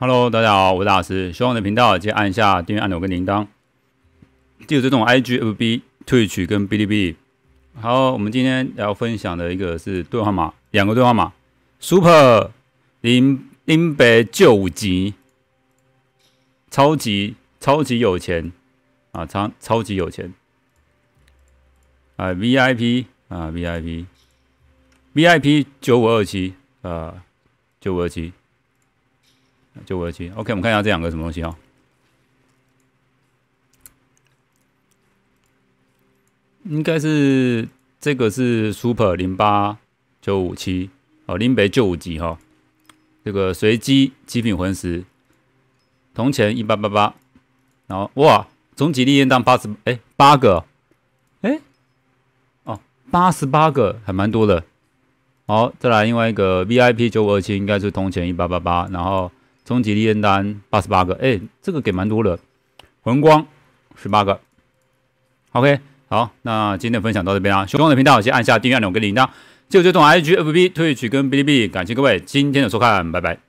Hello，大家好，我是大师。希望我的频道记得按下订阅按钮跟铃铛，记得这种 IG、FB、退取跟哔哩哔哩。好，我们今天要分享的一个是兑换码，两个兑换码：Super 零零百九五级，超级超级有钱啊，超超级有钱啊，VIP 啊，VIP，VIP 九五二七啊，九五二七。九五二七，OK，我们看一下这两个什么东西啊？应该是这个是 Super 零八九五七哦，林北九五级哈。这个随机极品魂石，铜钱一八八八，然后哇，终极烈焰弹八十哎八个，哎哦八十八个还蛮多的。好，再来另外一个 VIP 九五二七，应该是铜钱一八八八，然后。终极力验单八十八个，哎，这个给蛮多了。魂光十八个，OK，好，那今天分享到这边啊。喜欢我的频道，先按下订阅按钮跟铃铛，记得追踪 IG、FB、退取跟哔哩哔哩。感谢各位今天的收看，拜拜。